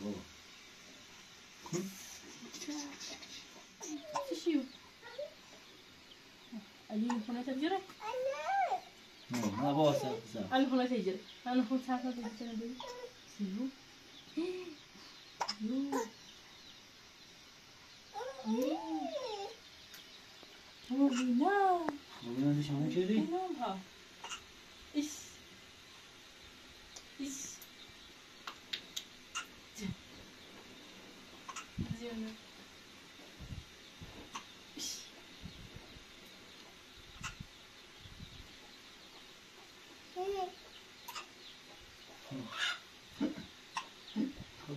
بابا علی خونه تجربه نه نه بابا سک سک علی خونه تجربه انا خونه تجربه تجربه سیو یو مبینه ببینم تو شما کردی؟ اینم ها ایس ایس خب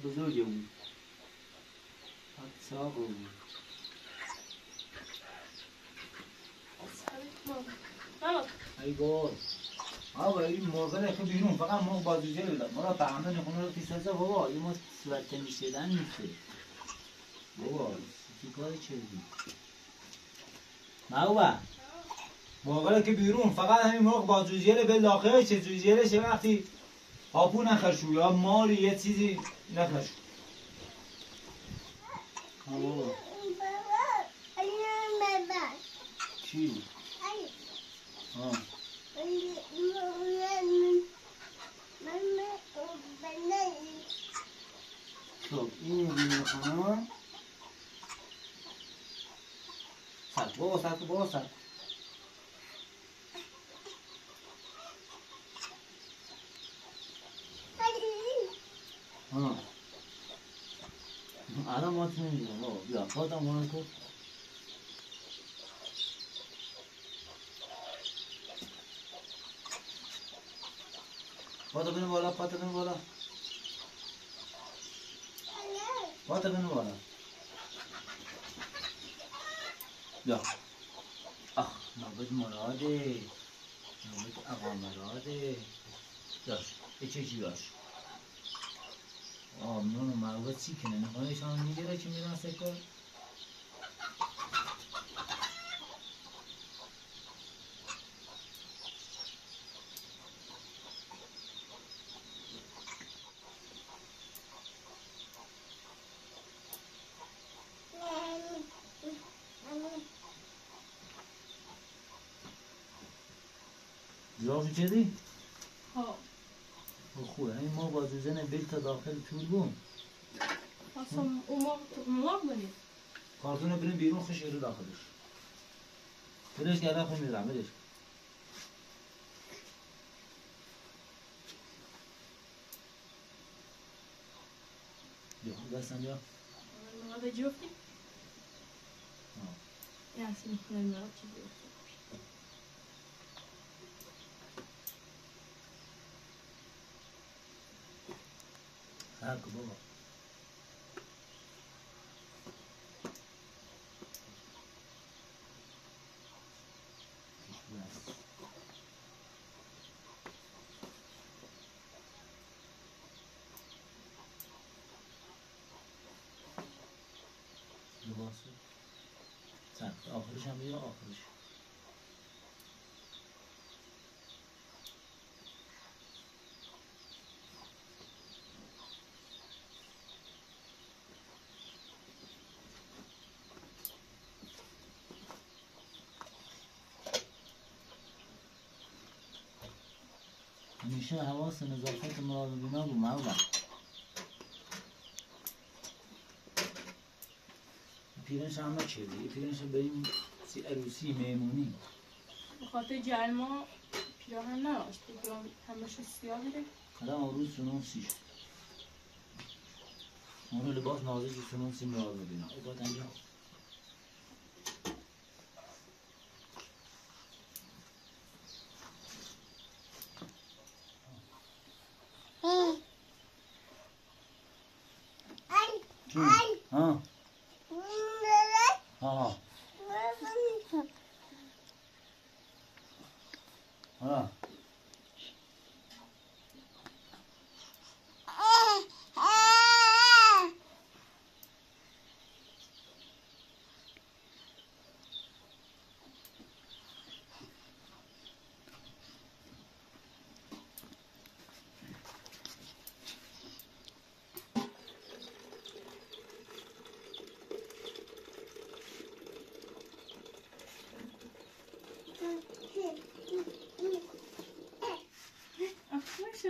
بزرگه بود حد ساق بود ای گل آقا این مرغ که بیرون. فقط مرغ بازوجه بدم مرا تعامل خونه رو پیسازه بابا این ما صورت تمیز شدن نیسته بابا چی کاری کردی؟ بابا. مرغ که بیرون فقط همین مرغ با جوجه به داخل چه جوجه چه وقتی هاپو نخرشو یا ماری یه چیزی نخرشو بابا. چی؟ ها خب این بیرون خانم سر بابا سر بابا سر ها الان ما تو نمی‌دونم بابا بیا خودم مانو کن پاتو بینو بالا پاتو بینو بالا پاتو بینو بالا بیا آخ نوبت مراده نوبت آقا مراده داش چه چی داش. آه نونو مربوط چی کنه؟ نهایشان می‌گیره که میرن سکر جواب چدی؟ ها خوبه. این ما با زوزن بیل تا داخل طول بون اصلا اون ما ما بنید کارتون بریم بیرون خوش رو داخلش. بلش گرده خون میرم بلش بیا دستم بیا. ما به جفتی آه. یا اصلا چی هر کو بابا لباس سر آخرش هم بیا همیشه حواس نظافت مراد بینا رو مولا پیرنش هم نچیدی پیرنش بریم سی عروسی میمونی. به خاطر جلما پیراهن نداشت. پیراهن همش سیاه میره الان عروس سنون سی شد. اون لباس نازکی سنون سی مراد بینا او باید انجام جون ها ها ها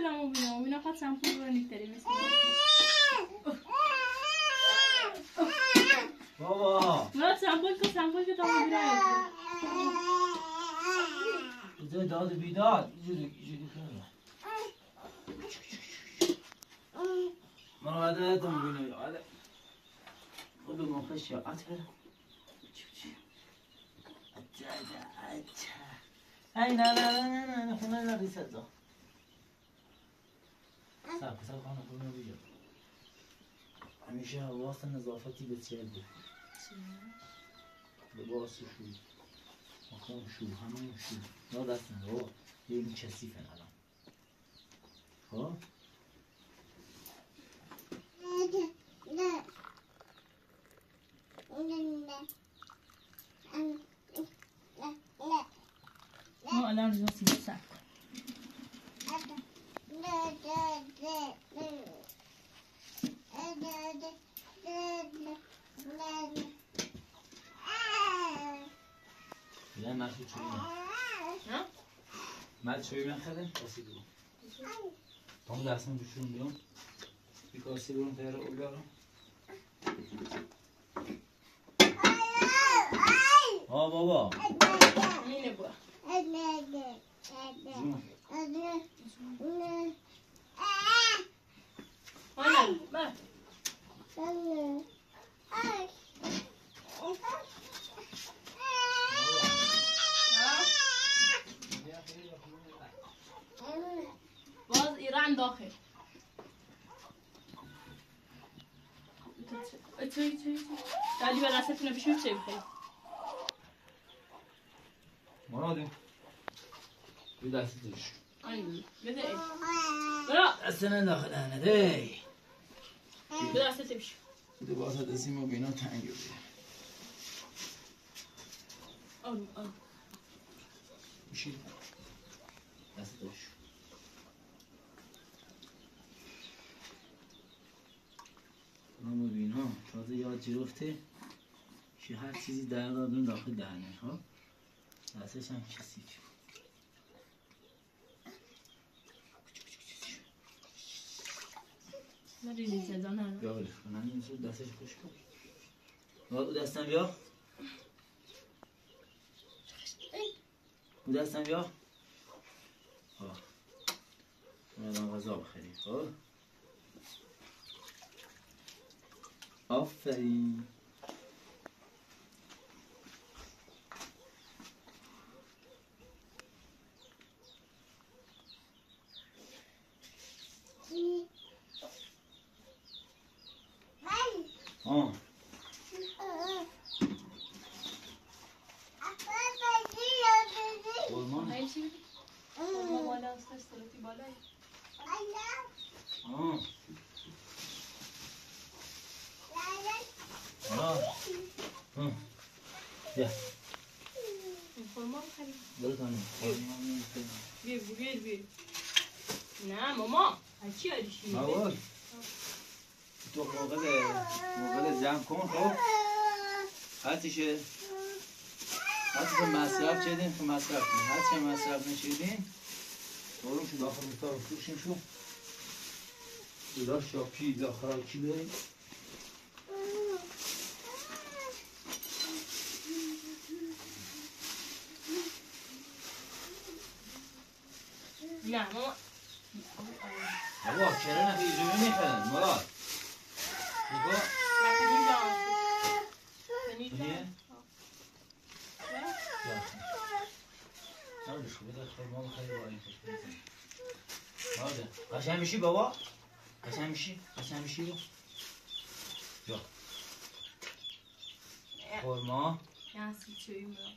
L'amo vino? Vino facciamo un po' di televisione. بابا No, سمبل کن سمبل که دامو بیرم بذار داد و بیداد اینجوری اینجوری کنه من اومده تو می‌بینه آده خود موقع شاعت کرد ای نه نه نه نه نه نه خونه نری صدا سب سب خانه خونه بیجا همیشه حواس نظافتی بسیار بود لباس شو مکان شو همه شو نه دست نه بابا یه این کسیفن الان خب ما الان روز سی چوی من نه مرد چوی من خیلی کسی برون تام دستم بشون بیام. bir kase برون تیاره او بیارم. آه بابا. اینه با جون. من باز ایران داخل. توی توی دادی به دستتون بشون چه بخیر مرادم bir نه داخل نه دی به دستت بشون بده باز دستیم و بینا تنگ بیه آروم آروم میشید دست دش اما بینا تازه یاد گرفته که هر چیزی در دادن داخل دهنه ها دستش هم کسی نریزی صدا نه بیا بله کنن این زود دستش خوش کن دستم بیا. دستم بیا. ها اومدم غذا بخری خب. آفرین آه قرمان هی چی بگی؟ ما بالا است استراتی بالایی آه آه آه. بیا خورما بخریم برو تانیم قرمان بیر بیر بیر نه ماما هرچی هریشی آقای تو موقع موقع جمع کن خب؟ هرچی مصرف چیدین که مصرف کنین هرچی مصرف نچیدین دورم شو داخل مطار فروشیم شو. دلا شاپی داخل کی بریم نه ماما بابا چرا ایجوری می‌خرن مراد. بده خیلی خیلی با این خوش بزن ناده قشنگ میشی بابا قشنگ میشی قشنگ میشی خورما Yani sıçıyım ben.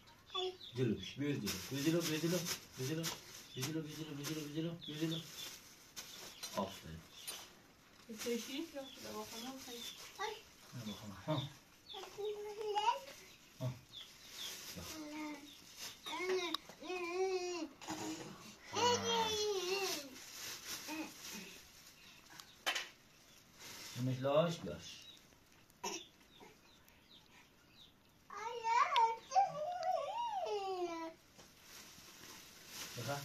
جلو بش بیا جلو بیا جلو بیا جلو بیا جلو بیا جلو بیا جلو بیا جلو بیا جلو بیا جلو آفرین Sıçıyım yok. Da bakalım. Hayır. نه بخوام Vamos los, los. Aha.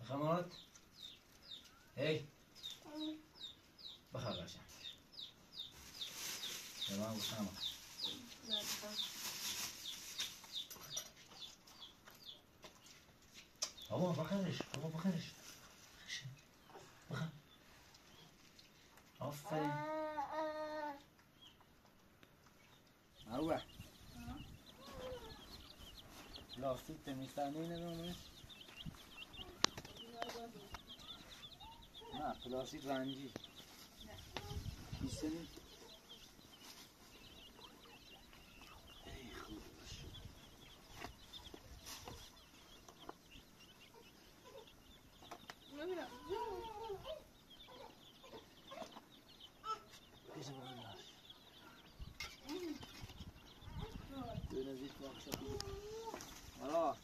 Bahamat. Hey. Baha başa. Tamam, vamos lá آقا بخرش آقا بخرش بخر. آفرین. مروه. لاستیک اینه نمیدونمش نه پلاستیک رنگی بیسته نیست Bizim را Dönez ilk akşam. Ara.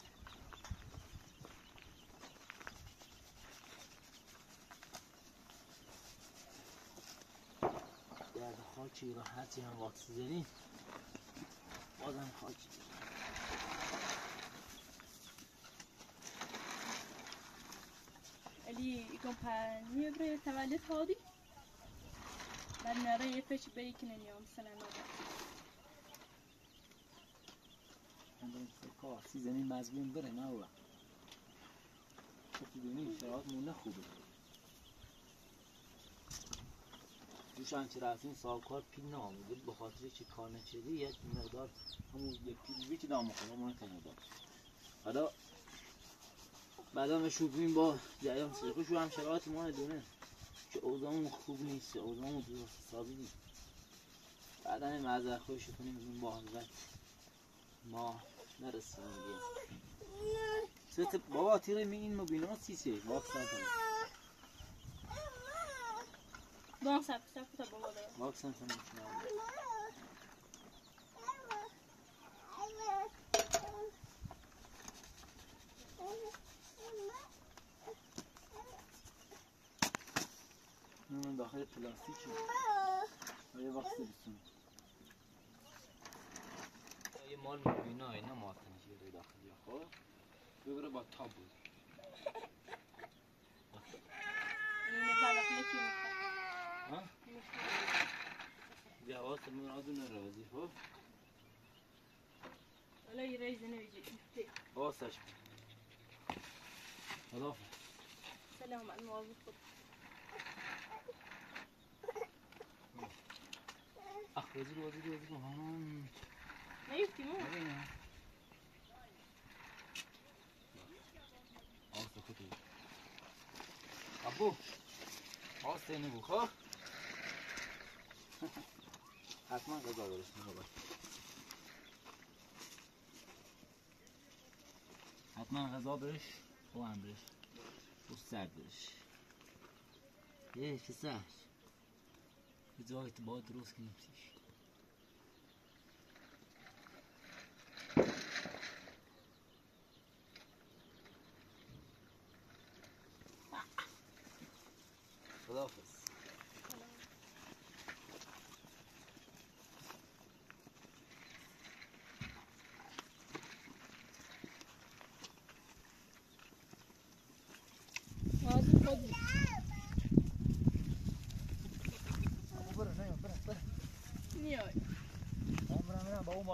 درد خاکی راحتی هم واکسیزنی بازم خاکی Ali kompani bre تولد هادی من نرى يفش بيكن اليوم سنة نوبة من دارم کار سی زمین مزبون بره نه او تو دونی شرایط مونه خوبه دوش هنچه رفتیم سال کار پیل ناموده به خاطر چی کار نچیدی یک مقدار همون یک پیل بیتی دام خدا مونه کنه داد حالا بعدا به شوفیم با جریان سرکو شو هم شرایط ما دونه. که اوضاعمون خوب نیست اوضاعمون درست حسابی نیست. بعدا این معذر خوش کنیم این با حضرت ما نرسیم دیگه. ست بابا تیره می این مبینا سیسه واکس نکنه دون سب سب تا بابا داره. واکس من داخل پلاستیکه آیا وقت بسون یه مال مبینه اینا ماتنی که روی داخلی خب بگره با تاب بود جواز من عدو نروزی خب ولا يريز نويجي اوه ساشم سلام على الموظف Ах, возьми, возьми, возьми. نیفتی مو. آره آسته خود بود ابو. آسته اینه خواه خب. حتما غذا برش می‌خواه حتما غذا برش خواه هم برش. و سر برش. Peraí, Fissar. Visual muito bom, trouxe que não precisa.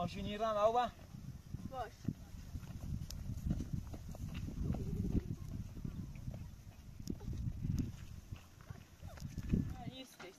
Als je niet aan houden. Was. Ah, hier is het.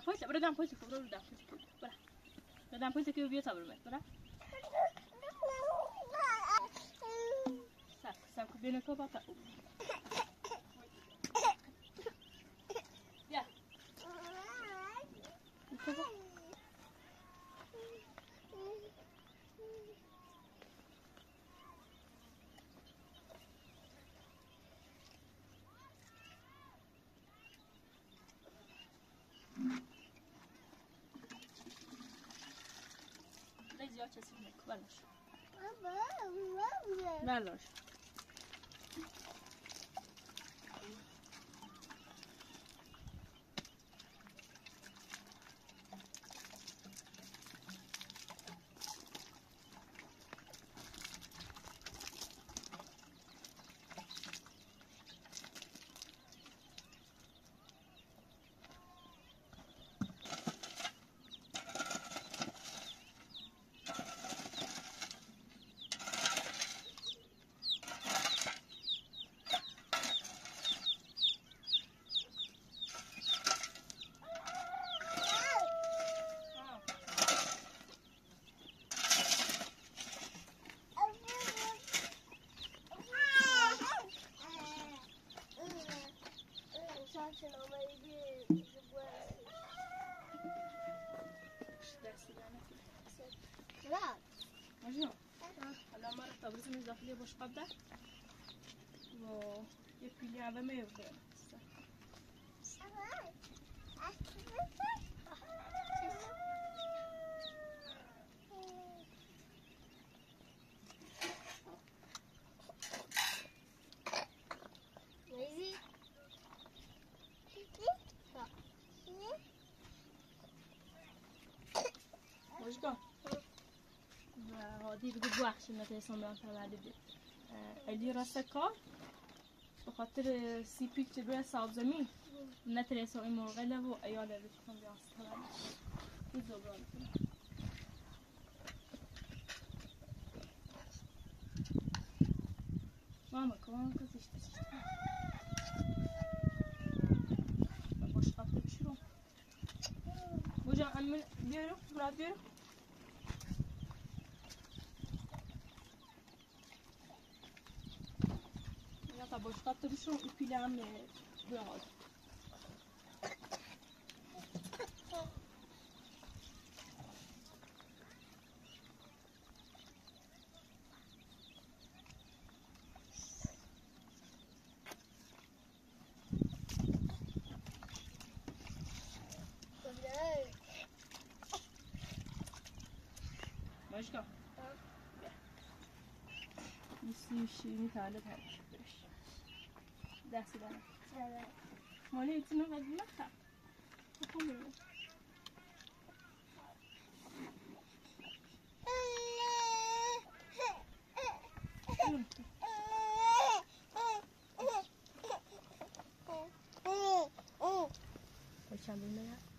Skrivbordet på en skåp? در پایت برو دم پایت برو دم پایت برو برو دم پایت که بیا تا برو برو سب سب بینه کو باتا بیا bahçesinde. Verler. Baba. Verler. Dobra, zamiast dafli boshqa qadar. Vo, yapilgani mevdim. هادی بگو بخش نتایسان به آنها بده علی راست کار به خاطر سی پیک چه روی ساب زمین نترسا این مرغله و ایال بشکن به آستا بده این زبران کنه ماما کمان کسیش تسیش باش خاطر بشرو بوجا امن بیارو مراد بیارو boşalttı bir şey ipilen biraz. Başka? Bir şey tane kalmış. دستی دارم مالی ایتونو قدیم نخم بخون برو چندین بگم میده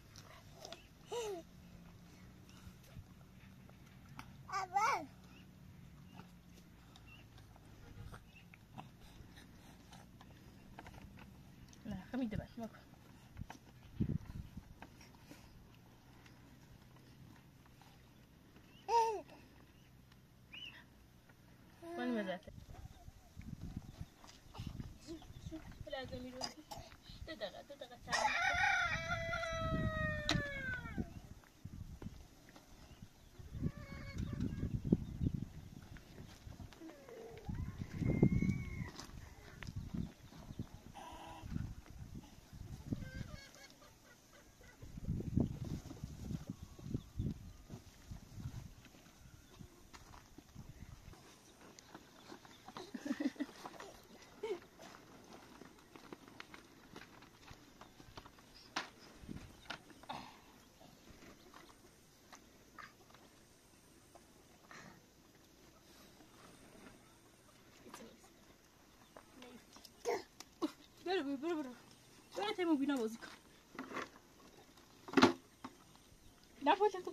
Camilo. برو برو برو برو تیمو بینا بازی کن نه پایت تو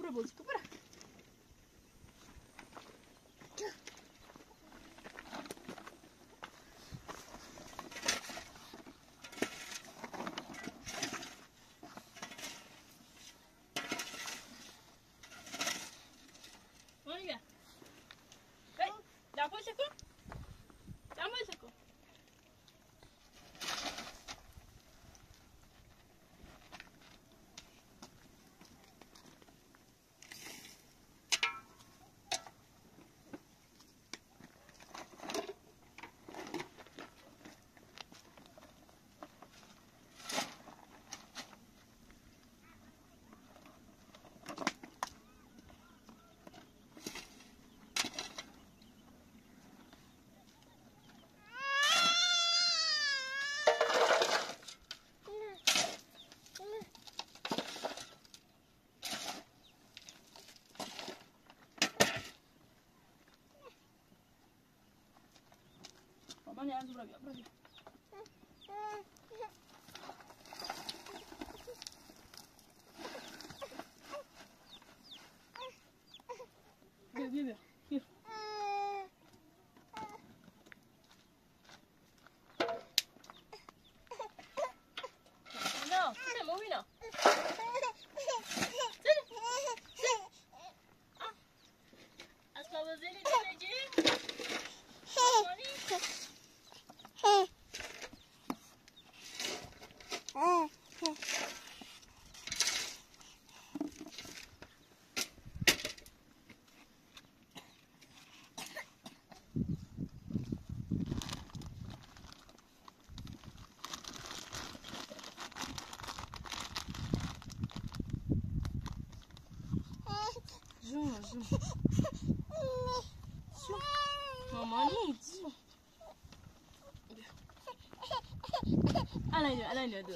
برو بازی کن برو ماني عندي بربيع zoom, zoom. Zoom. Mama needs. Yeah. I like it, I like it.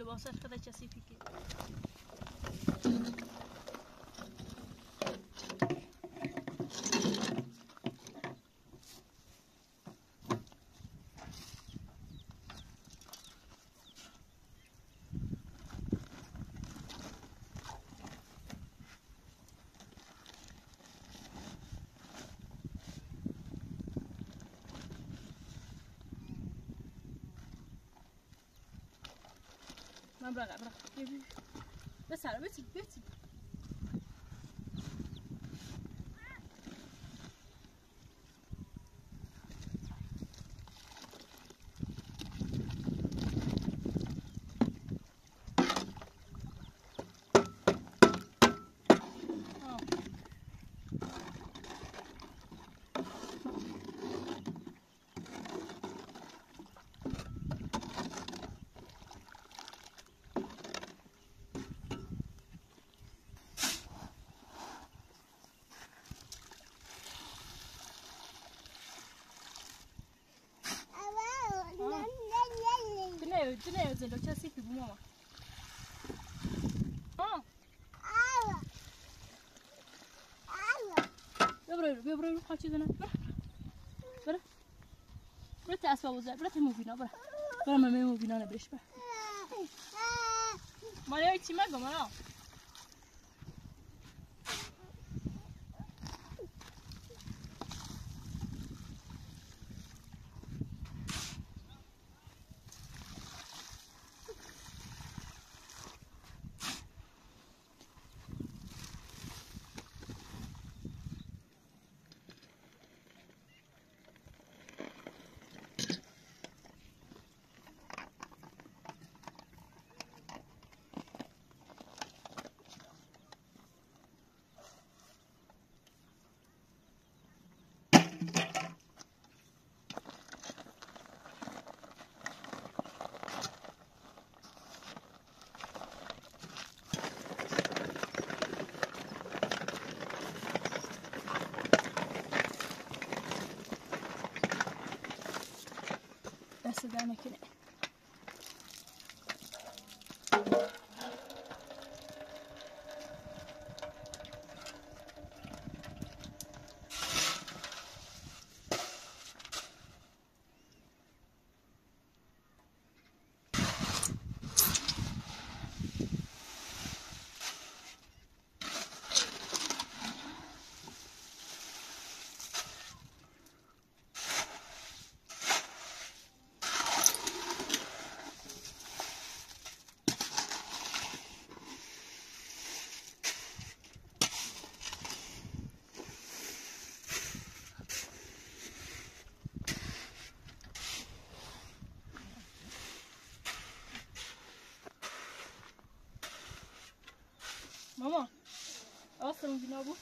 تون لباسش خدا کثیفی که ما برا برا بس على بيتي بيتي آه. Dinleyo, dinleyo zelo chasipi bumama. Ah, ببرو ببرو ببرو خاچی زنه برو برو برو تا اسباب وزر برو تا موبینا برو برو ممی موبینا نبرش برو دست در Mama. Awesome, genau.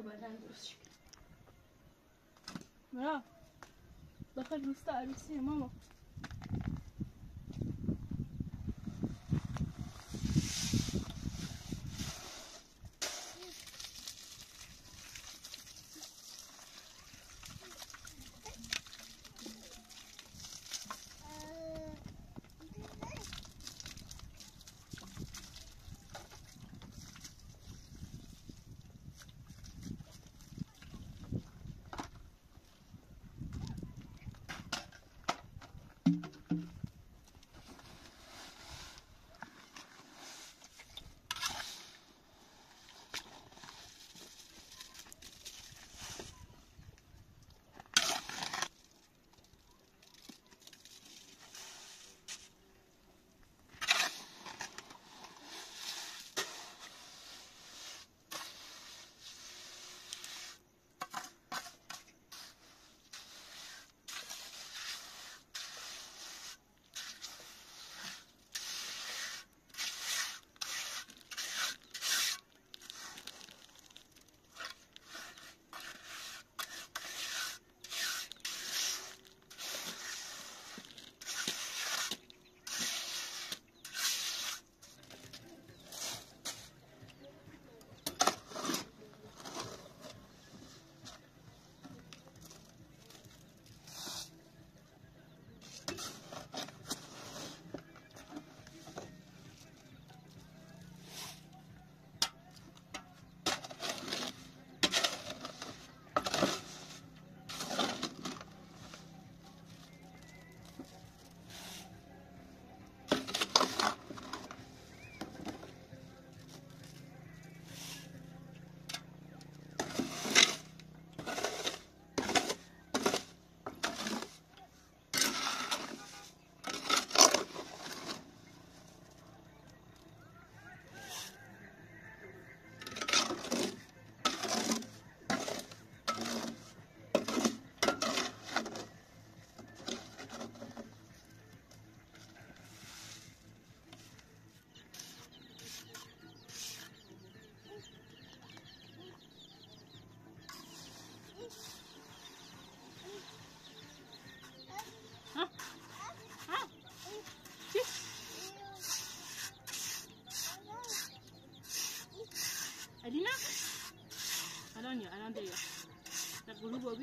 وبعدين ندرس شوي برافو دخل مستقبل سي ماما.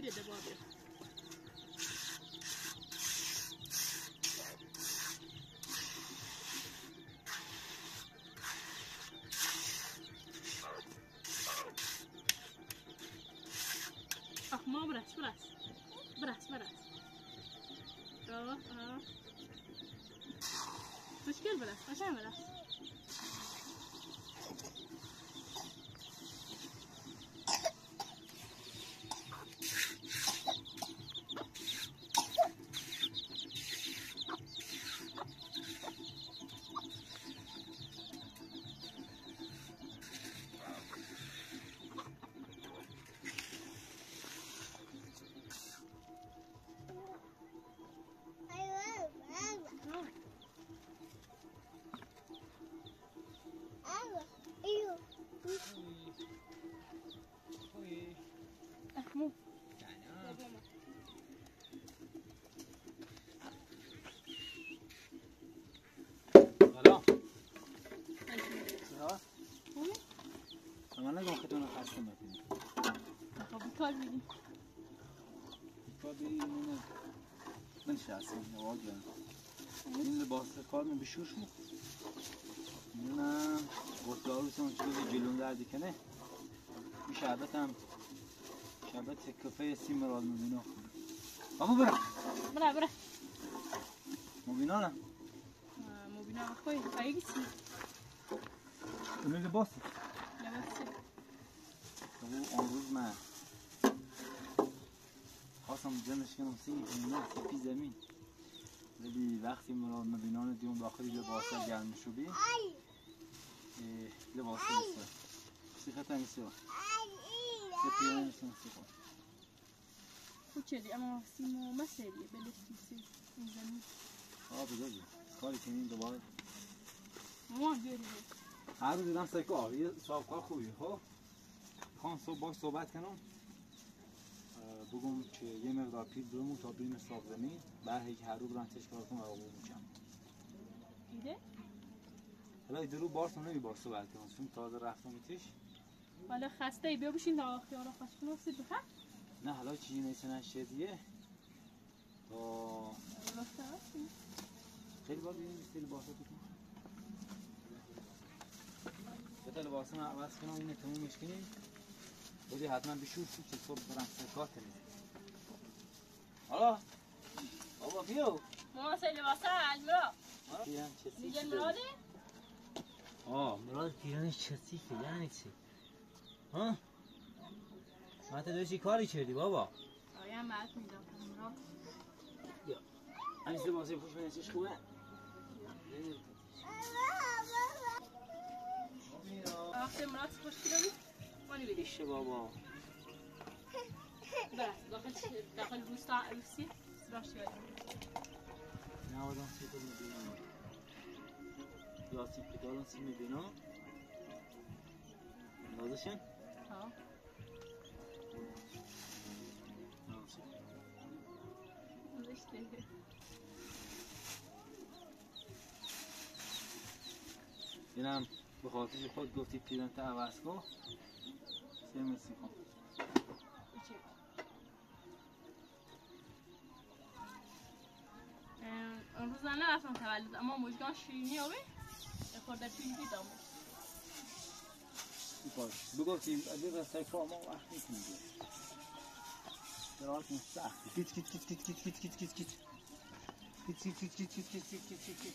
biedę łapię. Ach, mam braz, braz. Braz, braz. O, o. Pośpiel braz, pośpiel braz. خدا نخواست نکنه خب بیکار بیدیم بیکار بیدیم اینه نشه اصلا اینه واقعا. این لباس کار می بشوش مو اینم گفتارو سان چیزی جلون دردی کنه این شربت هم. شربت کفه سیم مراد مبینا. بابا برم برم برم مبینا نه. مبینا بخوی فایگی خب، چی؟ اونه لباسه من خواستم جمعش کنم سی اینا سی پی زمین. ولی وقتی مراد مبینان دیون داخلی لباس گرم شو بی لباس بسه سی خطا میسی با سی پیانه میسی سی خود کوچلی اما سیمو مسئله بلشتی سی این زمین. آه بزرگی کاری کنیم دوباره. مامان بیاری هر روز دیدم سکه آه یه صاحب کار خوبی. خب؟ خواهم صبح باش صحبت کنم. بگم که یه مقدار پیل برمون تا بریم صاحب زمین بعد هیچ هر رو برن کار کنم و میشم دیده؟ حالا درو بارس نمی باش صحبت کنم. چون تازه رفتم تش حالا خسته ای بیا بشین تا خیارا خشکون هستید بخیر نه حالا چیزی نیستن شدیه. تا راسته هستی خیلی بار بیدیم بیستی لباسا بکنم. بتا لباسا من عوض کنم. اینه تمومش کنیم بودی حتما بشوشی چه صبح برم سکات حالا؟ بابا بیو ما سه لباسه المرا میگه مراده؟ آه مراد پیرانی چسی که یعنی چی؟ ها؟ ما تا داشتی کاری کردی بابا؟ آیا هم مرد میدم مراد یا همیز لباسه پوش بینیسیش خوبه؟ آخه مراد خوش کلو مانی بدی ایشه بابا؟ بس داخل داخل روستا روسی سراش یاد نوادم سی تو می‌بینم. لاستیک پدالان سی می‌بینم لازشن ها. زشته اینم به خاطر خود گفتی پیرنت عوض کن. سه مسی کن امروز من نرفتم تولد اما مجگان شیرینی آبی خورده پیل بیدام باش بگفتیم اگه رسای کار ما وقت می‌کنیم درات مستخ کیت کیت کیت کیت کیت کیت کیت کیت کیت کیت کیت کیت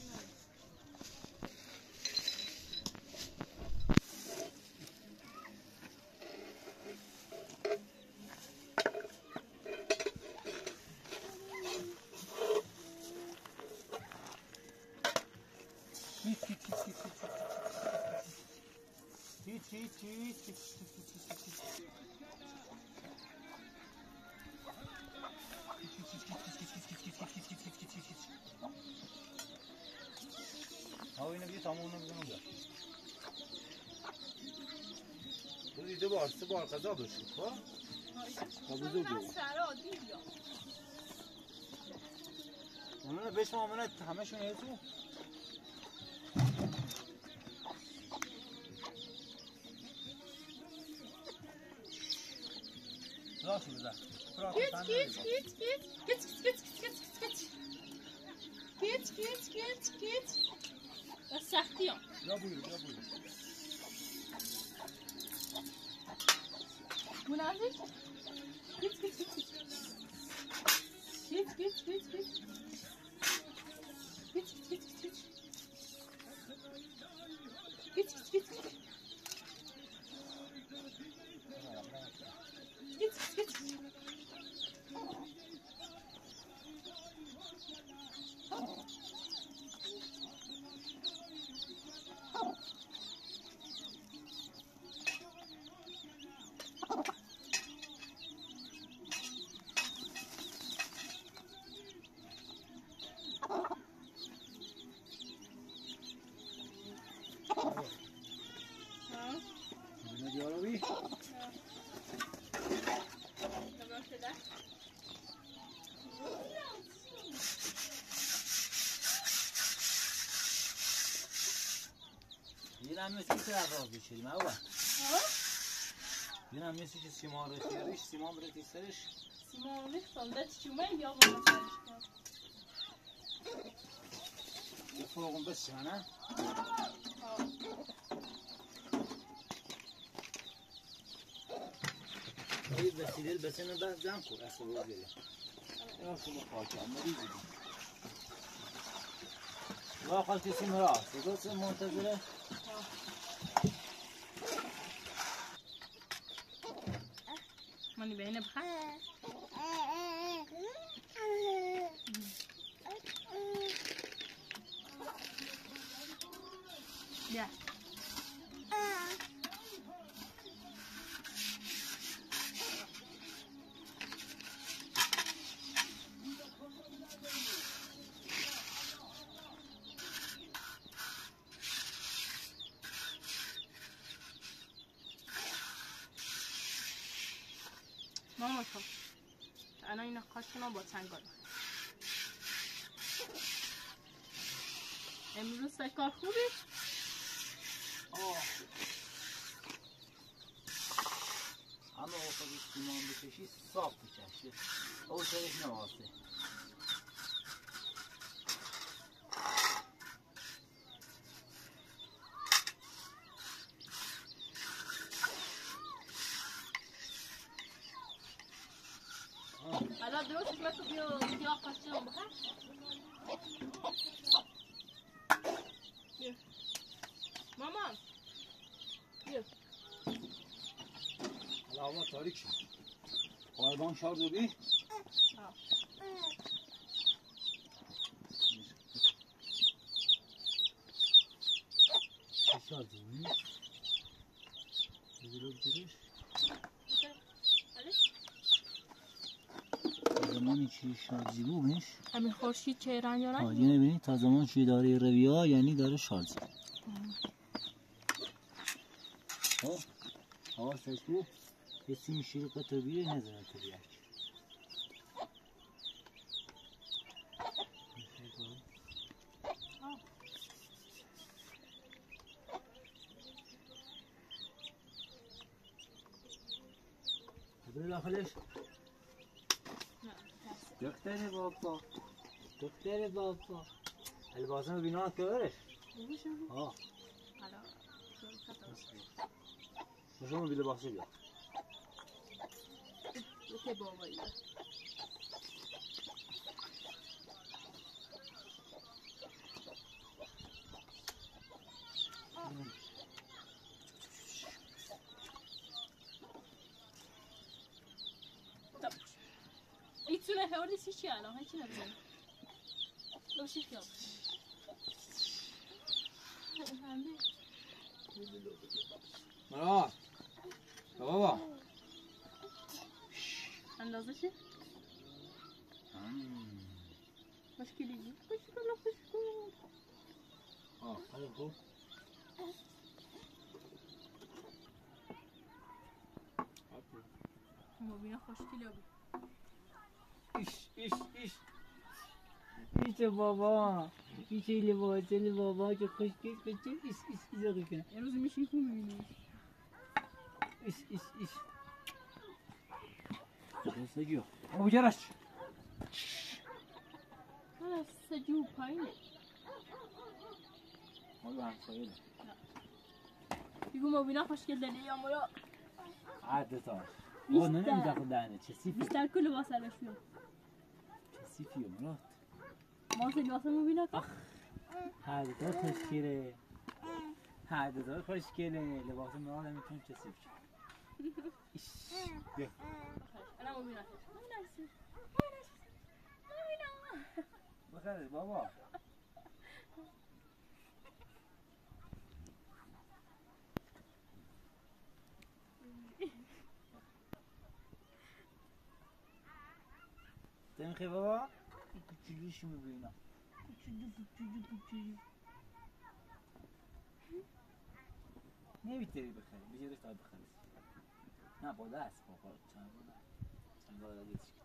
کیت هیچ هیچ هیچ هیچ هیچ هیچ ها اینو بگیر تمام اونو بگیر اونجا بودی دو بار سه بار قضا بشید خب؟ خب بزرگ بود اونو بشم آمنه همه شونه تو؟ Geht's, geht's, geht's, geht's, geht's, geht's, geht's, geht's, geht's, geht's, geht's, geht's, was sagt ihr? Glaub mir, glaub mir. Gut, alles. Gibt's, geht's, geht's, geht's, geht's, geht's, geht's, geht's, geht's, geht's, geht's, geht's, geht's, geht's, geht's, geht's, geht's, geht's, geht's, geht's, Das sagt ihr. geht's, geht's, geht's, geht's, geht's, geht's, geht's, geht's, geht's, geht's, geht's, geht's, geht's, geht's, هم مثل که طرف راز بچریم او این هم مثل که سیمان رسیارش سیمان برتی سرش سیمان ریختم ده چومه یا با مسئلش کرد یه فوقم بس نه؟ این وسیله بسنه بعد زن کن. اصلا رو گره اینا شما خاکه. مریضی لا خواهد کسی منتظره. bene, کنم با چنگال امروز سه کار خوبی؟ آه. اما آقا سیمان بکشی صاف بکشه او سرش نواسته الان درستش مثل بیا بیا آقاش کنم بخیر بیا. مامان بیا حالا هوا تاریک شد آه. بزرگ بزرگ علی؟ زمانی که شارژی بومش همین خورشید چه رنگ آه رنگ یه نبینی تا زمان که داره رویا یعنی داره شارژ خب حواستش بود حسی میشه رو قطر بیره نزنه تو بیرک بره داخلش. دکتر بابا دکتر بابا الباسم بینا کارش. آه حالا. شما بیل باسه بیا یکی بابایی. ایتونه هولی سی چی الان؟ هیچی نبزن لو شی خیاب مرا بابا. اندازه چی؟ مشکلی بود خوش کن خوش کن آه خیلی خوب مبینا خوشگلی بود ایش ایش ایش ایش بابا ایش لباس بابا که خوشگل کچه ایش ایش ایش کنه یه روز میشین خوب می‌بینی ایش ایش ایش سگیو او جرش من از سجو پایینه مالو همسایه ده بگو مبینا خوشگل داری یا مرا عده تا بیشتر. او نمیده خود دهنه چه سیفی بیشتر کل واسه بشو چه سیفی مراد ما سه واسه مبینا که هر دو خوشگله هر دو خوشگله لباس مراد می‌تونه چه سیفی ایش بیا انا مبینا مبینا هستی مبینا بخیر بابا تنخی بابا کوچولوش می‌بینم کوچولو کوچولو کوچولو نمی‌تونی بخری بجرش تا بخری نه با دست با کار چند با چند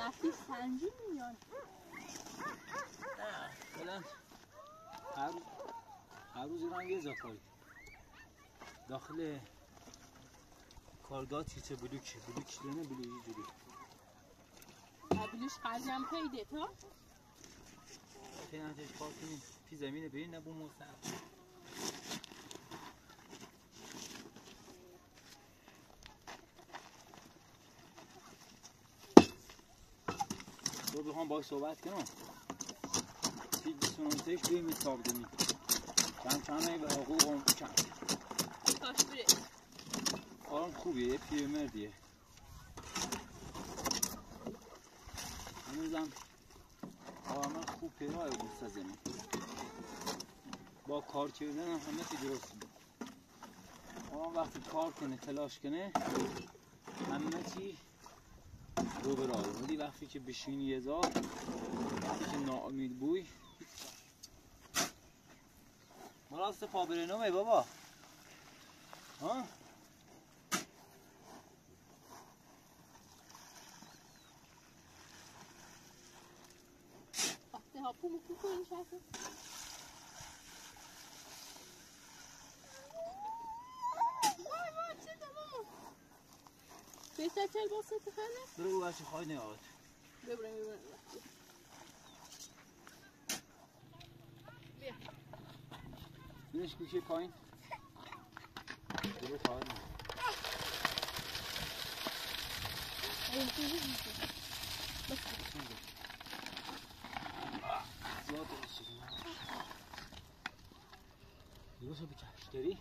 رفتی سنجی میاد فعلا هر هر روز ایران یه داخل کارگاه چیچه بلوکه بلوک دونه بلوکی جوری. بلوش خرجم پیده تا؟ فعلا تش کار کنیم. پی زمینه برین نبو موسر رو بخوام باید صحبت کنم. پی سنونتش بیم تاب دمی چند چند به حقوق چند کاش بره. آرام خوبیه یه پیرمردیه هنوزم آرام خوب پیرای بود زمین با کار کردن هم همه چی درست بود. آرام وقتی کار کنه تلاش کنه همه چی رو به ولی وقتی که بشینی یه جا وقتی که ناامید بوی ما راست پا بابا. ها؟ ها پو مکو کنی شکل بیشتر چل باسه تخنه برو بچه خواهی نیاد ببرم ببرم بینش کوچه پایین برو خواهی نیاد زیاد درست شدیم درست رو بکش داری؟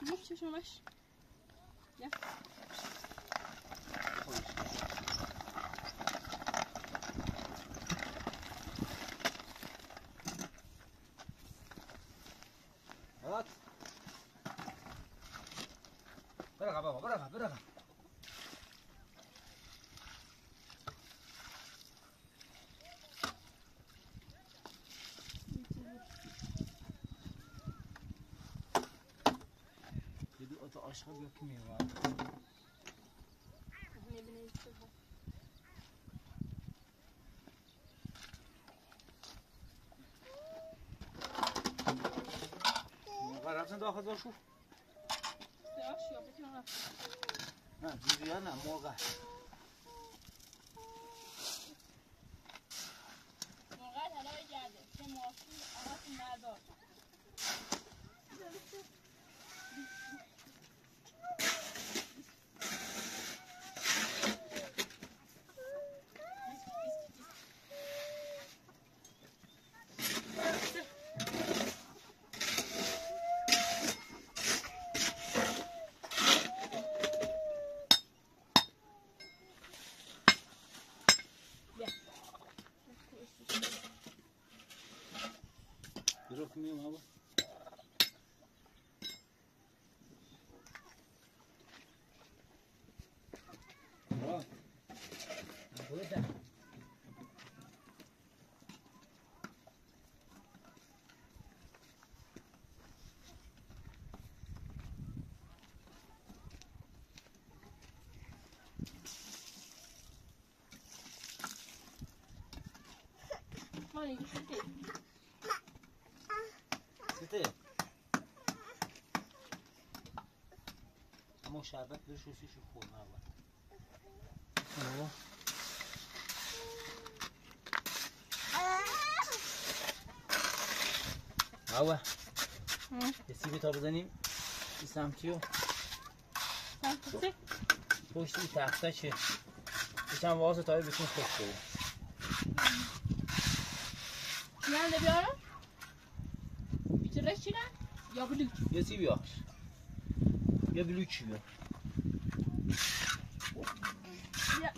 سیبوک چشمش Ja. یه دو تا عاشق بیا که میومد موقع رفتن داخل داشو نه ها نه موقع. برو که میوم بابا برو سته اما شربت بهش روسیشو خورد اول بابا آوه یه سیبی تا بزنیم. این سمتی و پشت این تخته چه؟ یکم واسه تایی بکن خوش بود? Bitireç yine. Ya bu lük. یه سیبی آخر یه بلوکی بیا Ya.